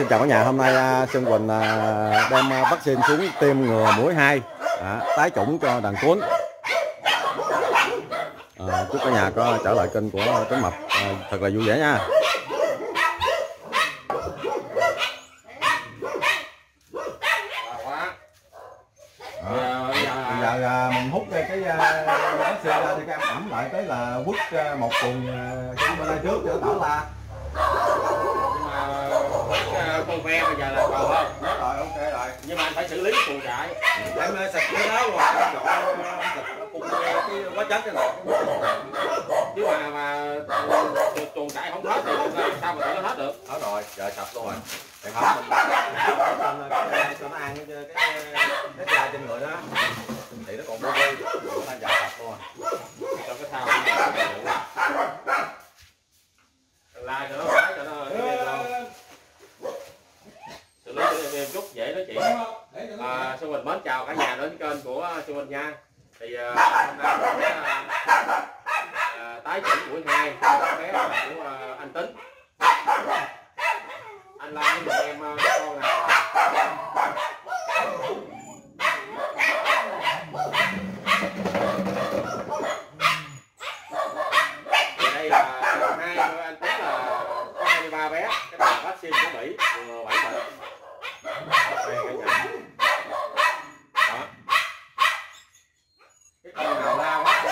xin chào cả nhà hôm nay à, sơn Xuân Quỳnh à, đem à, vaccine xuống tiêm ngừa mũi 2 à, tái chủng cho đàn cuốn à, chúc cả nhà có trở lại kênh của Tuấn Mập. À, thật là vui vẻ nha. Bây giờ mình hút cái cái vaccine ra thì các em ẩm lại tới là quất một tuần à, bên đây trước cho tỏ la con ve bây giờ là còn không Nhớ rồi ok rồi nhưng mà anh phải xử lý chuồng trại. Em sạch cái đó rồi. Sạch cùng cái quá chất cái này chứ mà mà chuồng- trại không hết thì sao mà tự nó hết được? Đó rồi giờ sạch luôn rồi. Em hấp mình cho, nó ăn cái cái da trên người đó. Thì nó còn bô bê nó giờ sạch luôn rồi. Cho cái thao la cho nó phải cho nó xử lý cho em chút dễ nói chuyện à, Xuân Bình mến chào cả nhà đến kênh của Xuân Bình nha. Thì à, hôm nay mình sẽ à, à, tái chỉnh buổi hai cho bé của à, anh Tính. Anh Lan với em à, cái con nào đây là hai anh Tính là có 23 bé cái là vaccine của Mỹ vừa bảy bệnh đây cả nhà đó cái con nào lao á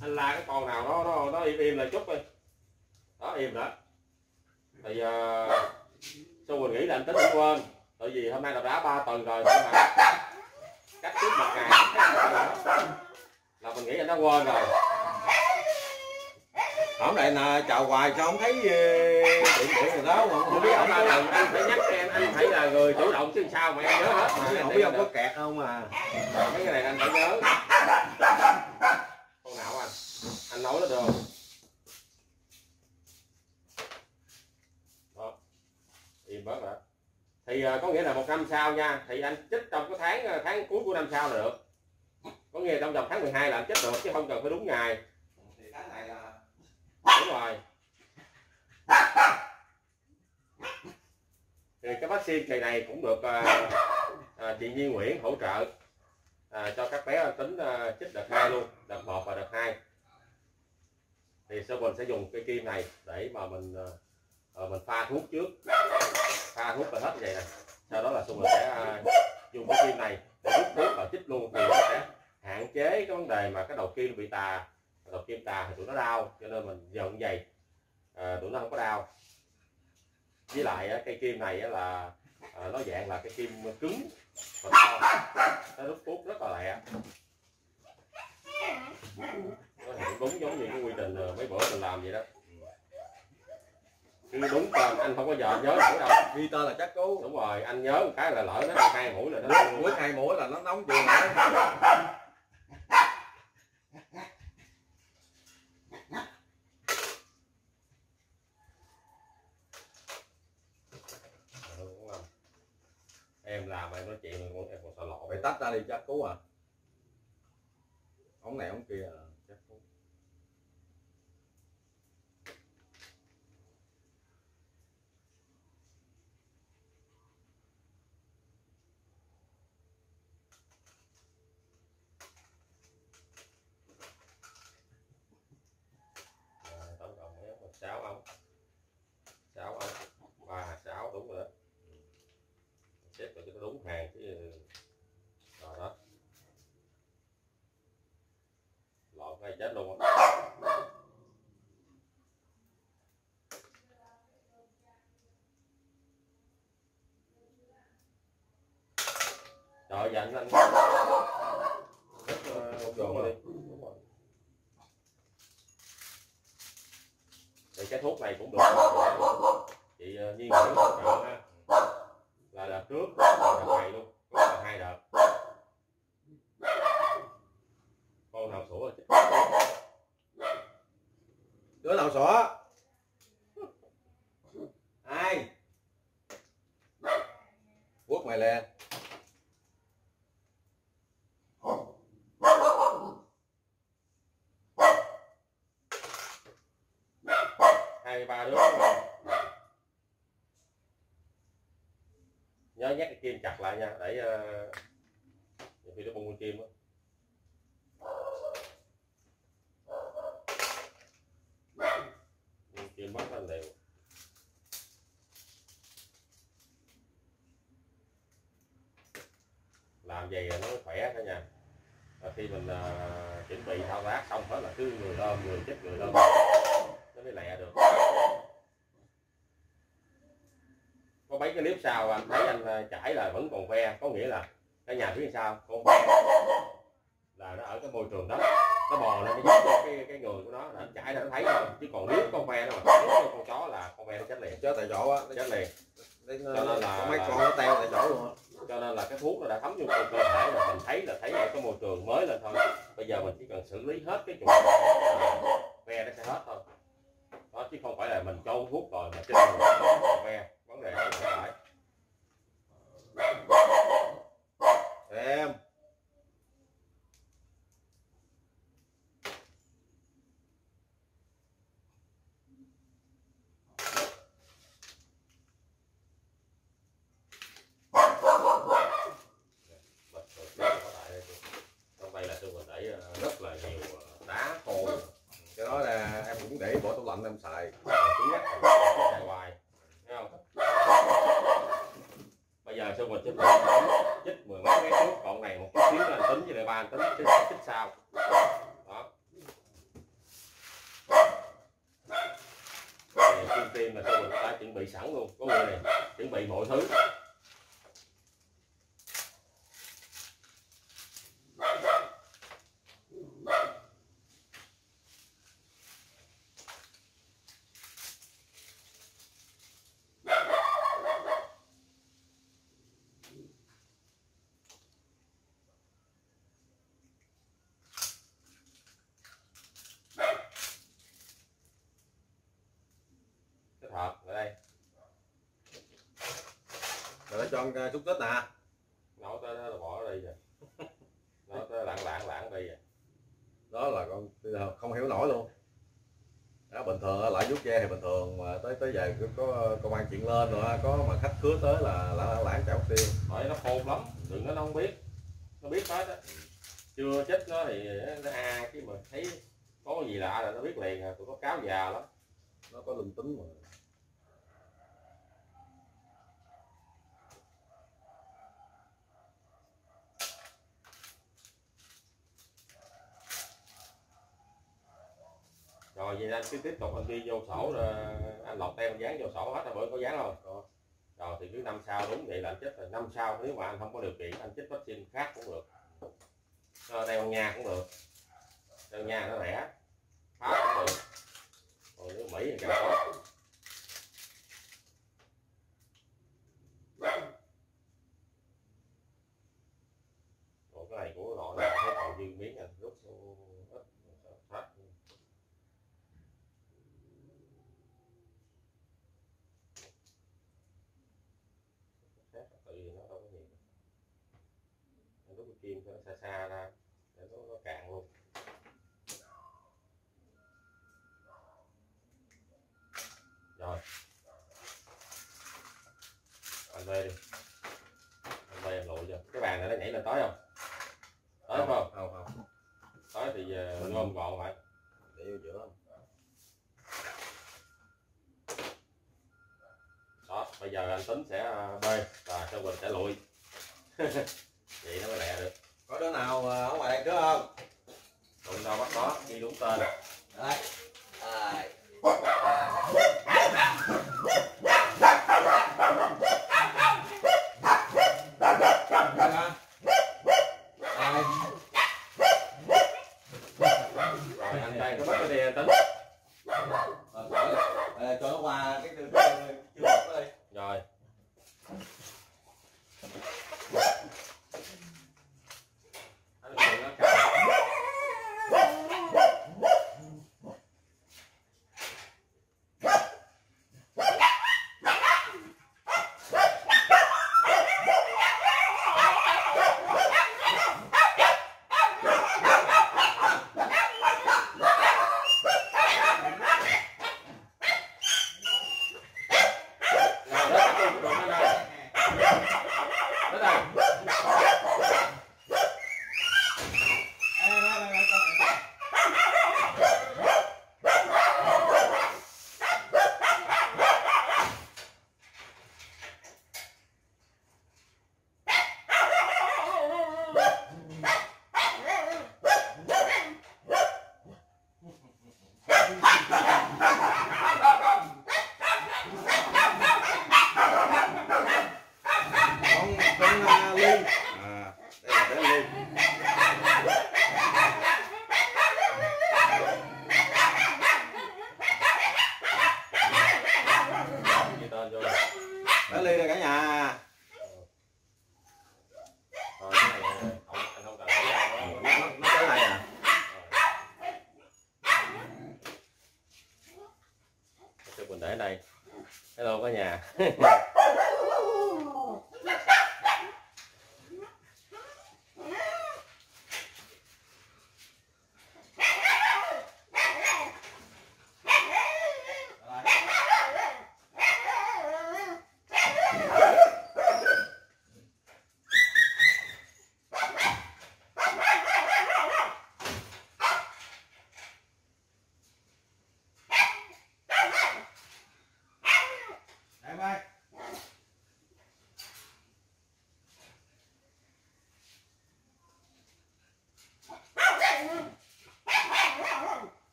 anh la cái con nào nó nó nó im im lại chút đi đó im đó thì uh, Xuân Quỳnh nghĩ là anh tính cũng quên tại vì hôm nay là tuần rồi nhưng mà cách trước một ngày là mình nghĩ anh đã quên rồi. Không lại là chào hoài sao không thấy điện điện rồi đó tôi không biết ổng là là anh phải nhắc em anh phải là người chủ động chứ sao mà em nhớ hết. Mà không biết ông có kẹt không à mấy cái này anh phải nhớ. Con nào anh? Anh nói nó được đó im bớt rồi thì ờ, có nghĩa là một năm sau nha thì anh chích trong cái tháng ờ, tháng cuối của năm sau là được. Có nghĩa là trong vòng tháng 12 là anh chích được chứ không cần phải đúng ngày. Thì cái này là đúng rồi. Thì cái vaccine kỳ này cũng được à, à, chị Nhi Nguyễn hỗ trợ à, cho các bé tính à, chích đợt 2 luôn đợt 1 và đợt 2 thì Sơ Bình sẽ dùng cây kim này để mà mình à, rồi mình pha thuốc trước. Pha thuốc là hết như vậy này sau đó là xong mình sẽ à, dùng cái kim này để rút thuốc và chích luôn thì nó sẽ hạn chế cái vấn đề mà cái đầu kim bị tà. Đầu kim tà thì tụi nó đau cho nên mình dần dày à, tụi nó không có đau. Với lại cây kim này là à, nó dạng là cái kim cứng và to. Nó rút thuốc rất là lẹ. Nó hiện đúng giống như cái quy trình ờ, mấy bữa mình làm vậy đó đúng tên anh không có giờ nhớ nổi đâu. Ghi tên là chắc cứu đúng rồi anh nhớ một cái là lỡ nó hai mũi là nó mũi hai mũi là nó nóng Ừ, đúng không? em làm em nói chuyện em còn sợ lộ phải tách ra đi chắc cứu à. Ống này ống kia là chắc cứu À, tổng cộng mấy ống? sáu ống sáu ống ba sáu đúng rồi đó. Ừ. Xếp vào cho nó đúng hàng chứ, rồi đó. Lộn ngay chết luôn á. Trời, dành anh anh Rất, ờ, đúng rồi đi đúng rồi thì cái thuốc này cũng được chị ờ, nhiên Nguyễn hỗ trợ ha là đợt trước đợt này luôn có là hai đợt con nào sủa là chích đứa nào xỏ ai quất mày lên hai ba đứa nhớ nhắc cái kim chặt lại nha để uh, khi nó bung con kim á. Kim mất lên đều làm vậy nó khỏe cả nhà và khi mình uh, chuẩn bị thao tác xong hết là cứ người lên người chết người lên nó mới lẹ được mấy cái clip sau anh thấy anh à, chải là vẫn còn ve có nghĩa là cái nhà phía sau con ve là nó ở cái môi trường đó nó bò lên nó cái cái người của nó là anh chải là nó thấy thôi chứ còn nếu con ve nó mà nếu con chó là con ve nó chết liền. Chết tại chỗ á. Chết liền. Cho nên là mấy con nó teo tại chỗ luôn cho nên là cái thuốc nó đã thấm vô cơ thể là mình thấy là thấy ở cái môi trường mới lên thôi. Bây giờ mình chỉ cần xử lý hết cái chuột ve nó sẽ hết thôi. Đó chứ không phải là mình cho thuốc rồi mà trên ve vấn đề không phải em trong đây là tôi mình để ờ, rất là nhiều ờ, đá khô cái đó là em cũng để bỏ tủ lạnh em xài cứng nhắc xài hoài thấy không bây giờ xong mình chích chích mười mấy cái trước còn này một chút xíu là anh tính với lại ba anh tính chích, chích sau đó thì kim tim là tôi mình đã chuẩn bị sẵn luôn có người này chuẩn bị mọi thứ kết hợp ở đây rồi nó cho ăn xúc tích nè nói tới là bỏ đây rồi. Nói tới lạng lạng lạng đây rồi. Đó là con không hiểu nổi luôn. Đó, bình thường lại rút ve thì bình thường mà tới tới giờ có, có công an chuyện lên rồi có mà khách cứa tới là lãng lãng chảo tiêu. Hỏi nó khôn lắm đừng nó không biết. Nó biết hết á. Chưa chết nó thì nó a cái mà thấy có gì lạ là nó biết liền à tụi có cáo già lắm. Nó có linh tính mà rồi vậy anh cứ tiếp tục anh ghi vô sổ rồi anh lọc tem anh dán vô sổ hết rồi bữa có dán Có. rồi. Thì cứ năm sau đúng vậy là anh chích rồi. Năm sau nếu mà anh không có điều kiện anh chích vaccine khác cũng được. Rồi đeo nha cũng được. Đeo nha nó rẻ pháp cũng được. Còn nếu mỹ thì càng tốt còn cái này của nọ là thấy còn dư miếng anh rút ít phát xét tự nhiên nó đâu có nhiều anh rút cái kim cho nó xa ra để nó, nó cạn luôn. Rồi. Anh về đi. Anh về em lụi cho cái bàn này nó nhảy lên tới không? Tới không không? không tới thì uh, gom gọn lại. để vô giữa. Đó bây giờ anh tính sẽ ờ, bê và cho mình sẽ lụi vậy nó mới lẹ được có đứa nào ờ, ở ngoài đây trước không đụng đâu bắt đó ghi đấy.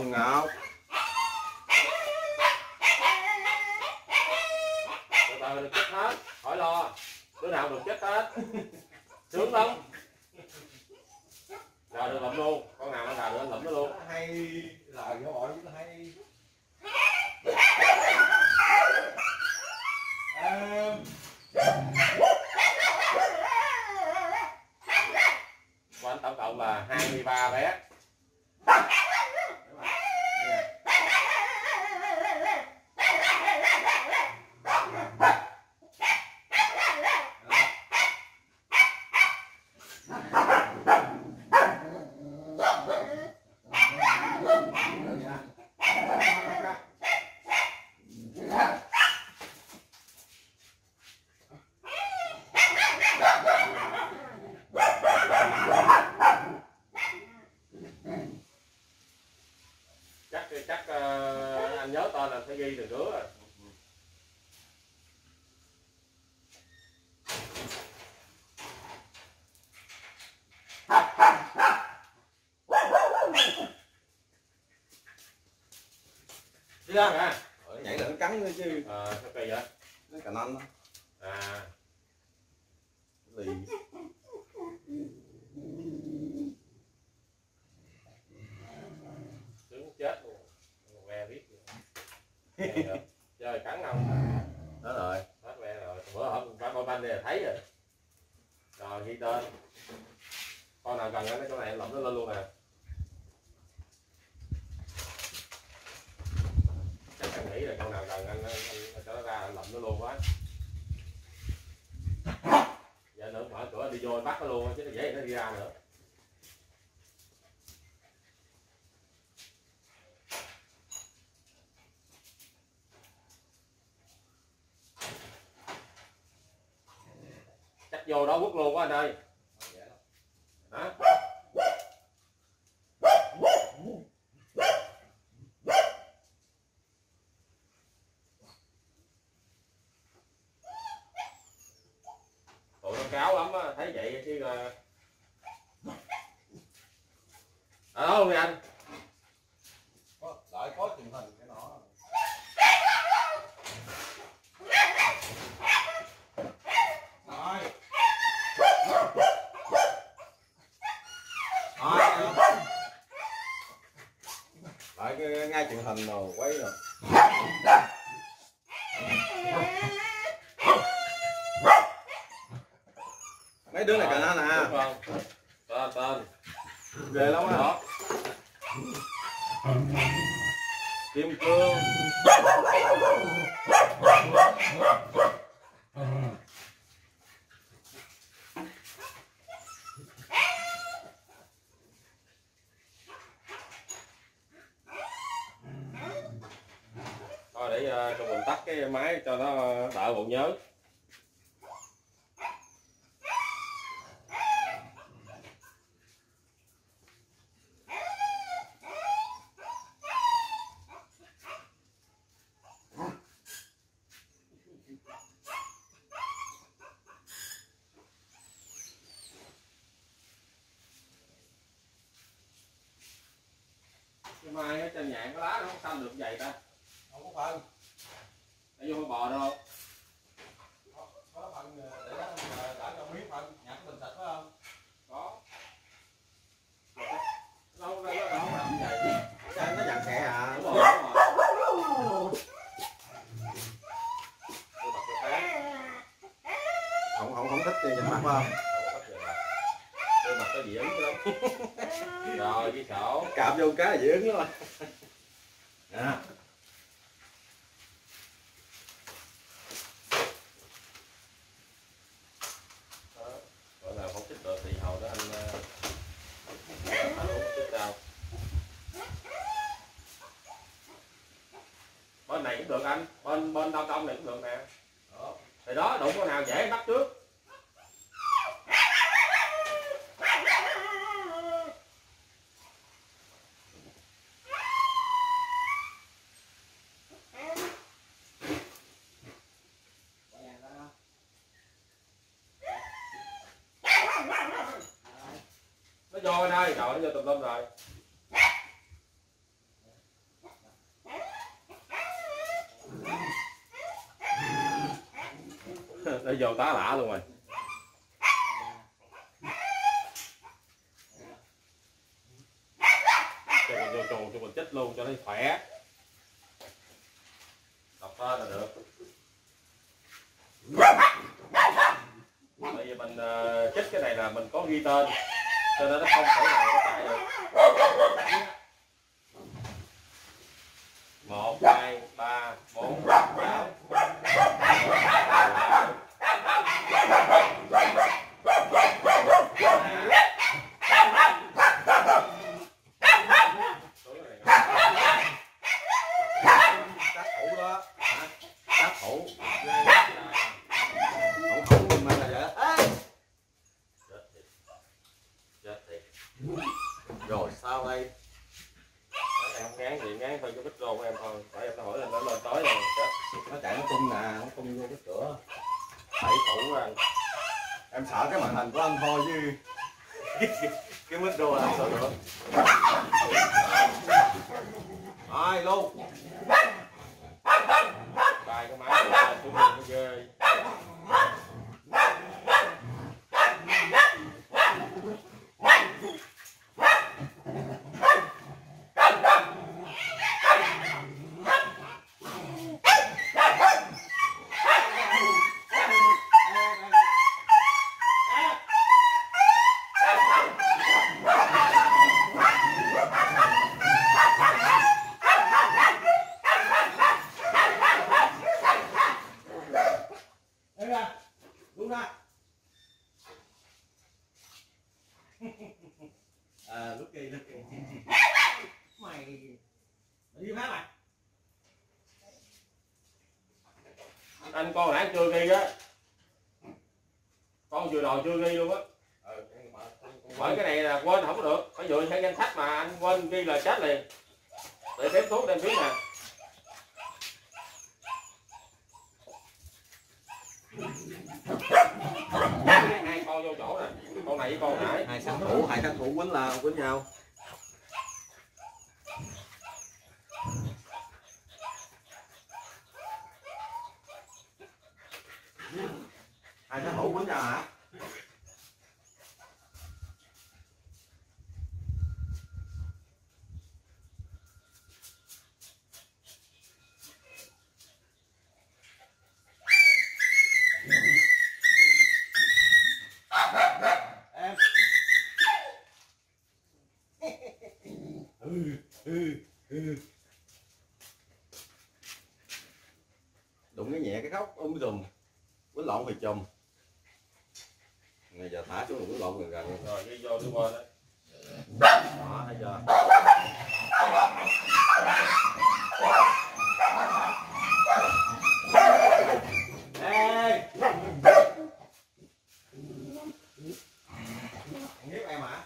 không ngọc từ từ được chết hết. Khỏi lo. Đứa nào được chết hết. Sướng lắm. ghi từ đứa rồi đi ra nè nhảy là cắn nữa chứ. Ờ à, sao kỳ vậy? Nó cà anh đó. đi vô bắt nó luôn chứ nó dễ nó đi ra nữa. Chắc vô đó quất luôn quá anh ơi. Không? tên tên ghê lắm đó kim cương thôi để uh, cho mình tắt cái máy cho nó đỡ bộ nhớ cái mai ở trên nhạn cái lá nó không xanh được vậy ta không có phân ở vô con bò đâu có phân để đó đã cho miếng phân nhặt bình sạch phải không có đâu đây nó không làm vậy Cái nó dặn xẹ à đúng rồi đúng rồi Tôi bật cái phá không không không thích thì nhìn mặt không tôi mặt cái gì ứng lắm rồi cái sổ cá cái dị ứng lắm nè gọi là không chích được thì hồi đó anh ờ, anh không chích đâu bên này cũng được anh bên bên đông đông này cũng được nè Đó. thì đó đụng con nào dễ em bắt trước nó vô ở đây rồi nó tùm lum rồi đây vô tá lả luôn rồi. Cho mình vô chuồng cho mình chích luôn cho nó khỏe. Đọc tên là được. Tại vì mình ờ, uh, chích cái này là mình có ghi tên cho nên nó không thể nào nó chạy được một hai ba bốn năm sát thủ đó sát thủ không không mình mà là vậy chết thiệt chết thiệt rồi sao đây em không ngán gì ngán thôi cái micro của em thôi, phải em nó hỏi lên nó lên tới rồi nó chạy, nó tung nè, nó tung vô cái cửa. Bảy thủ anh em sợ cái màn hình của anh thôi chứ. Cái micro là anh sợ nữa ai luôn bài cái máy của anh xuống nó ghê Đây ra luôn ra à lúc kỳ lúc kỳ mày mày đi phát mày anh con nãy chưa ghi á con vừa rồi chưa ghi luôn á. Ờ bởi cái này là quên không có được. Phải dựa theo danh sách mà anh quên ghi là chết liền. Để đếm thuốc đem biết nè. Hai hai con vô chỗ nè. Con này với con nãy. Hai sát thủ hai sát thủ quýnh là quýnh nhau 혼자 đụng cái nhẹ cái khóc ôm dùm quấn lộn phải chồng bây giờ thả xuống mũi lộn gần gần rồi cái vô đứa bên đó đó thấy chưa Ê! Hiếp em hả?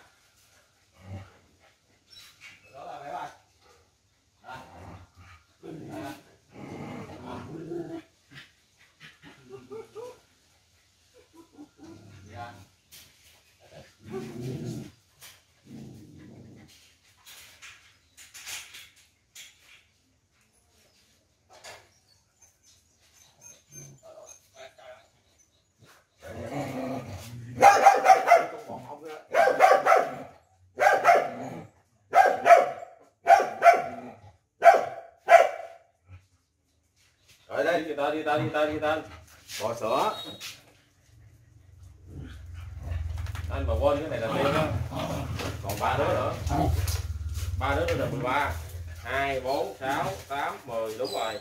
Đó là bé ơi. Đó. Đó. Dạ. Con bò không đó. Rồi đây, đi tên đi tên đi. Tên bò sữa. anh mà quên cái này là tiêu đó còn ba đứa nữa. Ba đứa nữa là 13 hai bốn sáu tám mười. Đúng rồi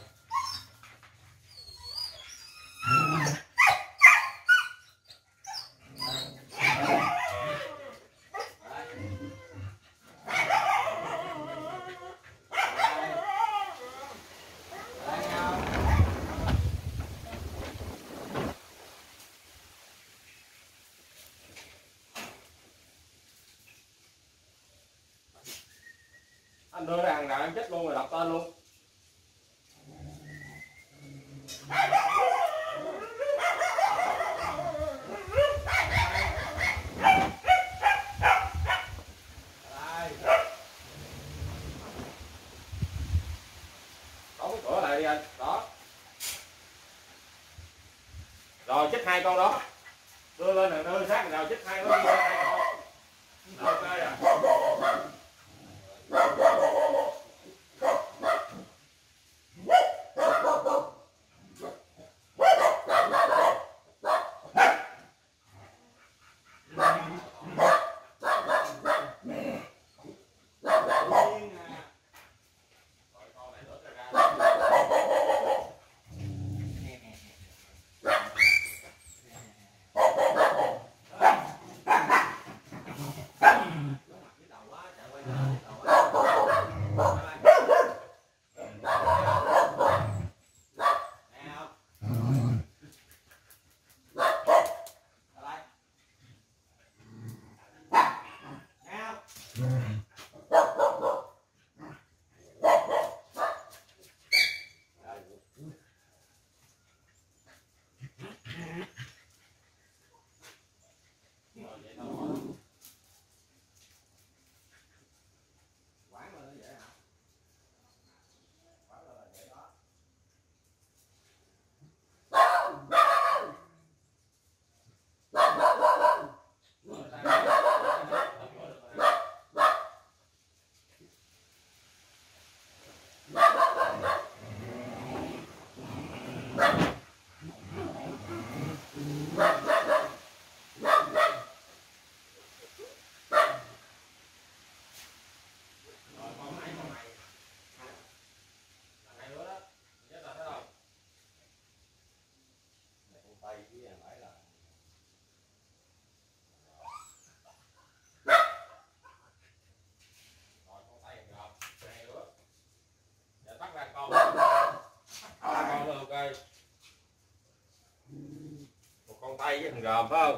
Một tay với thằng gòm phải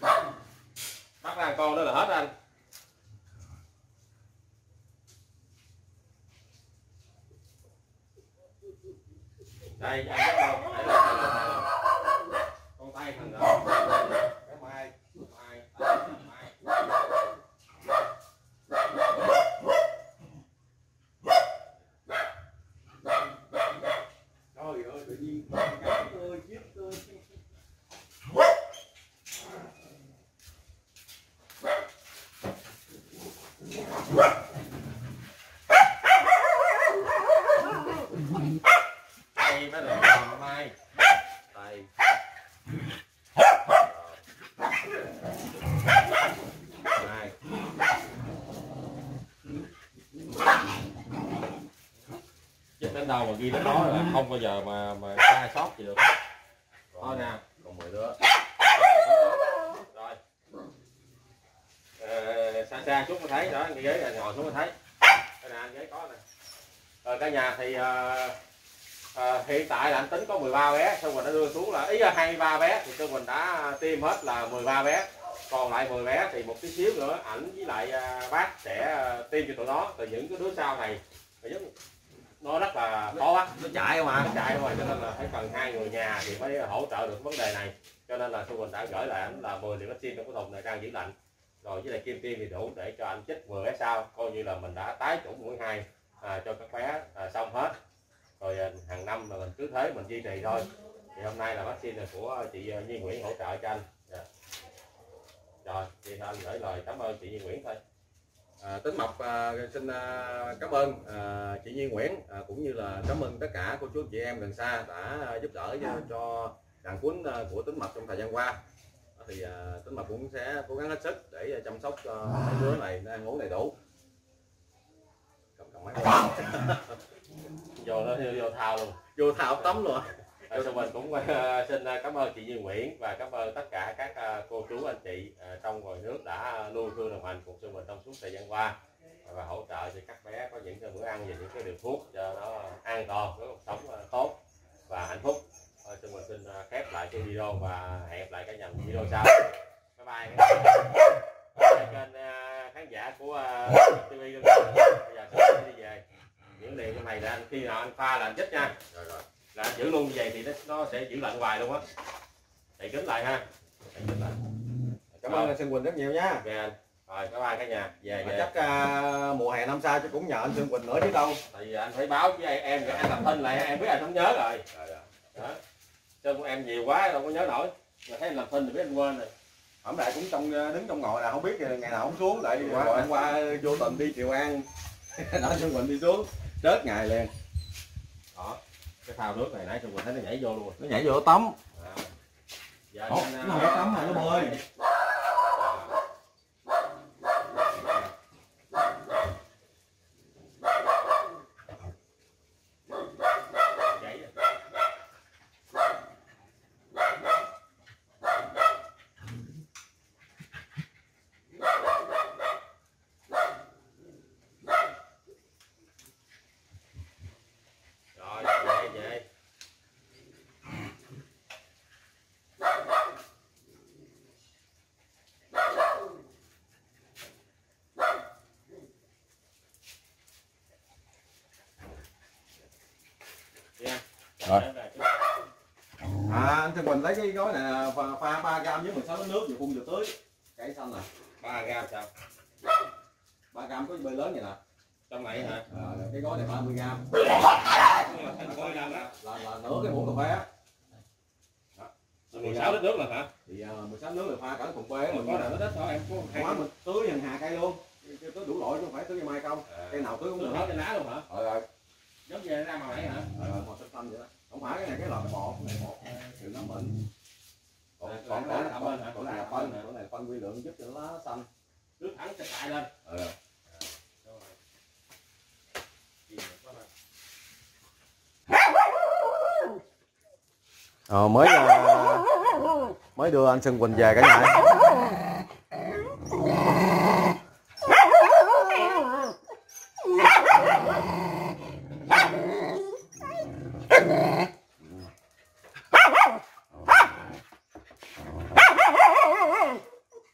không? Bắt ra con đó là hết anh. đây, anh bắt đầu đây là, đây là, đây là. con tay thằng đó cái mai mai tay mai Trời ơi, tự nhiên cắn tôi, giết tôi. tay mới là còn mai tay mai chết đến đâu mà ghi đến đó là không bao giờ mà mà sai sót gì được. Thôi nè. Còn 10 đứa rồi. Ờ, xa xa chút mới thấy đó cái ghế là ngồi xuống mới thấy. Đây nè ghế có nè. Rồi cả nhà thì ờ, ờ, hiện tại là anh tính có 13 bé xong rồi nó đưa xuống là ý là 23 bé thì tôi mình đã tiêm hết là 13 bé còn lại 10 bé thì một tí xíu nữa ảnh với lại à, bác sẽ à, tiêm cho tụi nó từ những cái đứa sau này. Giống nó rất là khó quá nó chạy mà. Nó chạy rồi cho nên là phải cần hai người nhà thì mới hỗ trợ được vấn đề này. Cho nên là tôi mình đã gửi lại ảnh là 10 liều vaccine trong cái thùng này đang giữ lạnh. Rồi với lại kim tiêm thì đủ để cho anh chích 10 bé sau coi như là mình đã tái chủng mũi hai à, cho các bé à, xong hết. Rồi à, hàng năm là mình cứ thế mình duy trì thôi. Thì hôm nay là vaccine là của chị à, Nhi Nguyễn hỗ trợ cho anh. Dạ. Rồi thì anh gửi lời cảm ơn chị Nhi Nguyễn thôi. À, Tính Mộc à, xin à, cảm ơn à, chị Nhi Nguyễn à, cũng như là cảm ơn tất cả cô chú anh chị em gần xa đã giúp đỡ cho, cho đàn cuốn à, của Tính Mộc trong thời gian qua. À, thì à, Tính Mộc cũng sẽ cố gắng hết sức để chăm sóc cho mấy đứa này nó ăn uống đầy đủ. Cầm cầm máy. Vô nó vô thao luôn. Vô thao tắm luôn Ờ, rồi mình cũng ờ, xin ờ, cảm ơn chị Như Nguyễn và cảm ơn tất cả các cô chú, anh chị trong ngoài nước đã luôn thương đồng hành cùng Xuân Mình trong suốt thời gian qua và hỗ trợ cho các bé có những cái bữa ăn và những cái điều thuốc cho nó an toàn, có cuộc sống tốt và hạnh phúc. Thôi Mình xin khép lại cái video và hẹn gặp lại cả nhà video sau. Bye bye. bye kênh khán giả của TV. Bây giờ sẽ đi về. Những điều như này là anh khi nào anh pha là anh chích nha rồi rồi là giữ luôn như vậy thì nó, nó sẽ giữ lạnh hoài luôn á. Đậy kính lại ha. Đậy kính lại. Cảm ơn anh Sơn Quỳnh rất nhiều nha. Ok anh. Rồi bye bye cả nhà. Về về. chắc à, mùa hè năm sau chứ cũng nhờ anh Sơn Quỳnh nữa chứ đâu. Tại vì anh phải báo với em để anh làm thinh lại em biết anh không nhớ rồi. Rồi, rồi. đó. Chân của em nhiều quá đâu có nhớ nổi. Mà thấy anh làm thinh thì biết anh quên rồi. Hôm nay cũng trong đứng trong ngồi là không biết ngày nào không xuống lại qua hôm qua vô tình đi Triệu An. Nói Xuân Quỳnh đi xuống chết ngày liền cái phao nước này nãy tôi thấy nó nhảy vô luôn. Nó nhảy vô tắm à. giờ Ủa, nó không có tắm mà nó bơi Nhảy rồi. rồi về về Nha. Rồi. Để về. à anh Sơn Quỳnh lấy cái gói này là pha, pha 3 gram với 16 lít nước vừa phun vừa tưới. Cây xanh nè ba gram sao? 3 gram có bơi lớn vậy nè. Trong này hả? À, cái gói này 30 gram là, là nửa cái muỗng cà phê á. 16 lít nước là hả? Thì uh, 16 nước là pha cả cục bê mình có nó ít thôi em có quá mình tưới hàng hà cây luôn. Tưới đủ loại chứ không phải tưới mai không. Cây nào tưới cũng được. hết trên lá luôn hả? Rồi rồi giống như ra màu nãy hả? Rồi rồi màu xanh xanh vậy đó. Không phải cái này cái loại bột cái này bột đừng nó bệnh còn này hả? còn này phân còn này phân vi lượng giúp cho nó lá xanh. Nước thẳng sẽ chạy lên. Ờ. Ờ, mới uh, mới đưa anh Sơn Quỳnh về cả nhà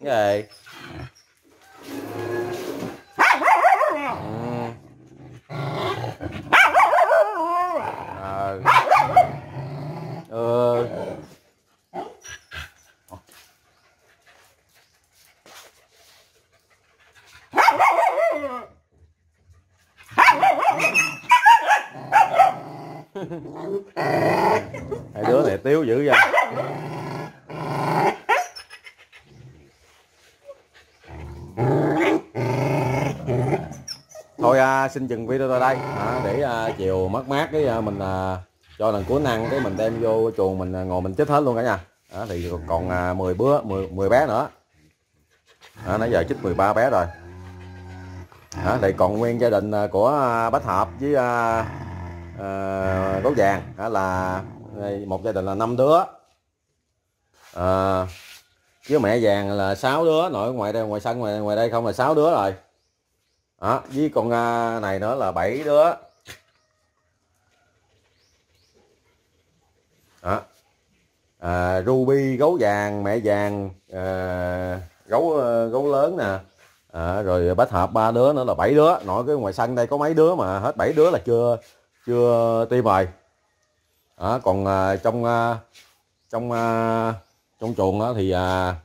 Cái gì? Ừ. Ờ. Ừ hai đứa này tiếu dữ vậy. Thôi à, xin dừng video tại đây. À, để à, chiều mát mát cái à, mình à, cho lần cuối năng cái mình đem vô chuồng mình à, ngồi mình chết hết luôn cả nhà. À, thì còn à, 10 bữa 10, 10 bé nữa. À, nãy giờ chích 13 bé rồi. À, thì còn nguyên gia đình à, của à, Bách Hợp với à, Ờ, à, Gấu Vàng à, là một gia đình là năm đứa. À, với mẹ vàng là 6 đứa nội ngoài đây ngoài sân ngoài ngoài đây không là 6 đứa rồi. À, với con à, này nữa là 7 đứa. À, À, ruby gấu vàng mẹ vàng à, gấu gấu lớn nè. À, rồi bách hợp ba đứa nữa là bảy đứa. Nội cái ngoài sân đây có mấy đứa mà hết bảy đứa là chưa chưa tiêm rồi à, còn à, trong à, trong à, trong chuồng đó thì à,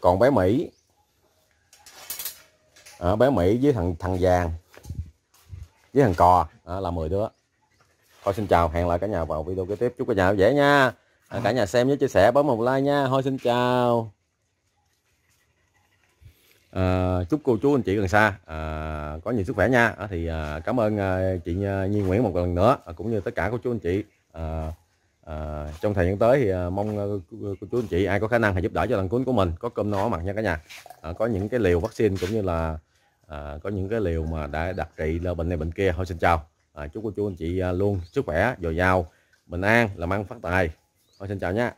còn bé Mỹ. À, bé Mỹ với thằng thằng vàng với thằng cò. À, là 10 đứa. Thôi xin chào hẹn lại cả nhà vào video kế tiếp. Chúc cả nhà dễ nha. À, cả nhà xem nhớ chia sẻ bấm một like nha. Thôi xin chào à, chúc cô chú anh chị gần xa. À, có nhiều sức khỏe nha. À, thì à, cảm ơn à, chị Nhi Nguyễn một lần nữa à, cũng như tất cả cô chú anh chị. À, à, trong thời gian tới thì à, mong à, cô chú anh chị ai có khả năng thì giúp đỡ cho lần cuốn của mình. Có cơm no mặt nha cả nhà. À, có những cái liều vaccine cũng như là à, có những cái liều mà đã đặt trị là bệnh này bệnh kia. Thôi xin chào. À, chúc cô chú anh chị luôn sức khỏe dồi dào bình an làm ăn phát tài. Thôi xin chào nha